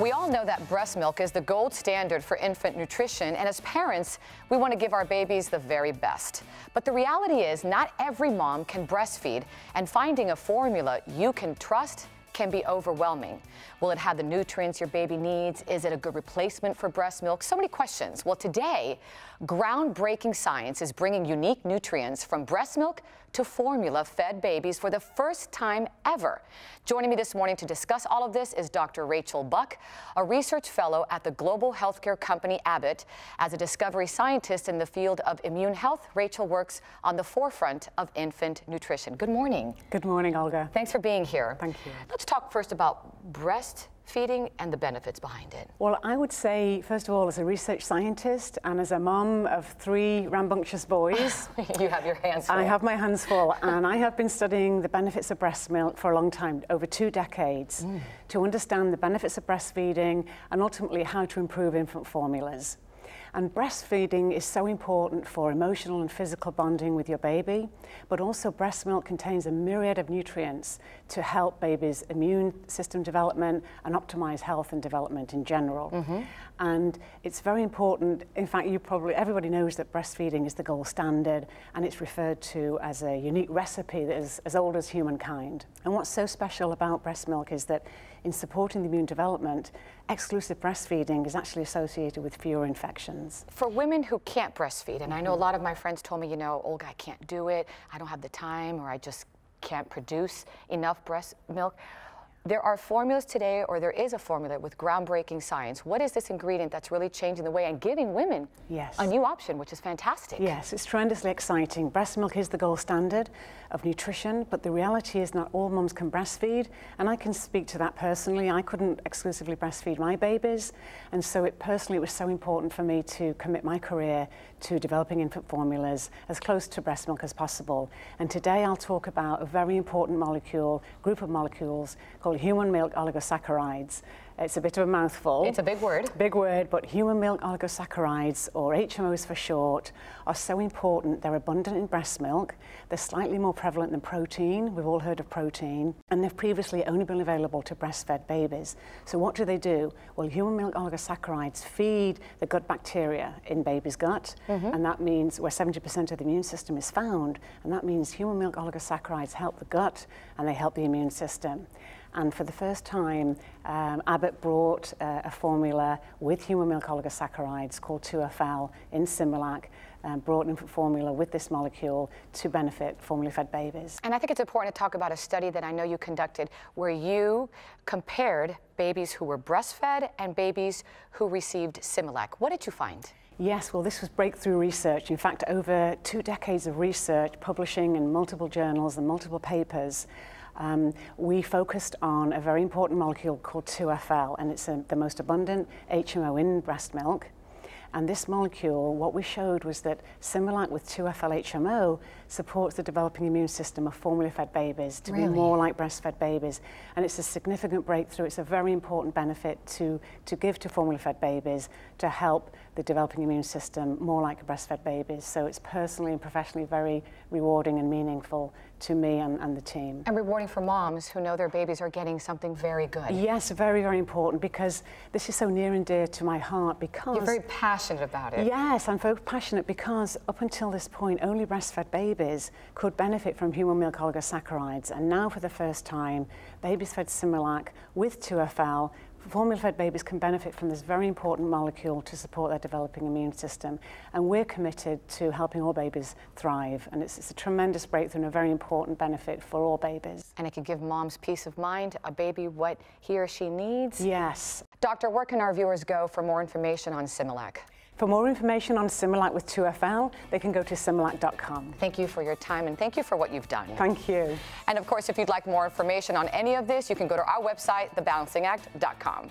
We all know that breast milk is the gold standard for infant nutrition, and as parents, we want to give our babies the very best. But the reality is, not every mom can breastfeed, and finding a formula you can trust can be overwhelming. Will it have the nutrients your baby needs? Is it a good replacement for breast milk? So many questions. Well, today, groundbreaking science is bringing unique nutrients from breast milk to formula fed babies for the first time ever. Joining me this morning to discuss all of this is Dr. Rachel Buck, a research fellow at the global healthcare company Abbott. As a discovery scientist in the field of immune health, Rachel works on the forefront of infant nutrition. Good morning. Good morning, Olga. Thanks for being here. Thank you. Let's talk first about breastfeeding and the benefits behind it. Well, I would say, first of all, as a research scientist and as a mom of three rambunctious boys, you have your hands full. I have my hands full, and I have been studying the benefits of breast milk for a long time, over two decades, mm. to understand the benefits of breastfeeding and ultimately how to improve infant formulas. And breastfeeding is so important for emotional and physical bonding with your baby, but also breast milk contains a myriad of nutrients to help babies' immune system development and optimize health and development in general. Mm -hmm. And it's very important, in fact, you probably, everybody knows that breastfeeding is the gold standard and it's referred to as a unique recipe that is as old as humankind. And what's so special about breast milk is that in supporting the immune development, exclusive breastfeeding is actually associated with fewer infections. For women who can't breastfeed, and I know a mm-hmm. lot of my friends told me, you know, Olga, I can't do it, I don't have the time, or I just can't produce enough breast milk. There are formulas today, or there is a formula with groundbreaking science. What is this ingredient that's really changing the way and giving women yes. a new option, which is fantastic? Yes, it's tremendously exciting. Breast milk is the gold standard of nutrition, but the reality is not all mums can breastfeed, and I can speak to that personally. I couldn't exclusively breastfeed my babies, and so it personally it was so important for me to commit my career to developing infant formulas as close to breast milk as possible. And today I'll talk about a very important molecule, group of molecules called called human milk oligosaccharides. It's a bit of a mouthful. It's a big word. Big word, but human milk oligosaccharides, or HMOs for short, are so important. They're abundant in breast milk. They're slightly more prevalent than protein. We've all heard of protein. And they've previously only been available to breastfed babies. So what do they do? Well, human milk oligosaccharides feed the gut bacteria in baby's gut. Mm -hmm. And that means where 70% of the immune system is found. And that means human milk oligosaccharides help the gut and they help the immune system. And for the first time, um, Abbott brought uh, a formula with human milk oligosaccharides called 2FL in Similac, um, brought infant formula with this molecule to benefit formula-fed babies. And I think it's important to talk about a study that I know you conducted where you compared babies who were breastfed and babies who received Similac. What did you find? Yes, well, this was breakthrough research. In fact, over two decades of research, publishing in multiple journals and multiple papers, um, we focused on a very important molecule called 2FL, and it's a, the most abundant HMO in breast milk. And this molecule, what we showed was that Similac with 2-FL-HMO supports the developing immune system of formula-fed babies to really? be more like breastfed babies. And it's a significant breakthrough. It's a very important benefit to, to give to formula-fed babies to help the developing immune system more like breastfed babies. So it's personally and professionally very rewarding and meaningful to me and, and the team. And rewarding for moms who know their babies are getting something very good. Yes, very, very important because this is so near and dear to my heart because... You're very passionate passionate about it. Yes, I'm very passionate because up until this point, only breastfed babies could benefit from human milk oligosaccharides. And now for the first time, babies fed Similac with 2FL Formula-fed babies can benefit from this very important molecule to support their developing immune system. And we're committed to helping all babies thrive. And it's, it's, a tremendous breakthrough and a very important benefit for all babies. And it can give moms peace of mind, a baby what he or she needs. Yes. Doctor, where can our viewers go for more information on Similac? For more information on Similac with 2FL, they can go to similac.com. Thank you for your time and thank you for what you've done. Thank you. And of course, if you'd like more information on any of this, you can go to our website, thebalancingact.com.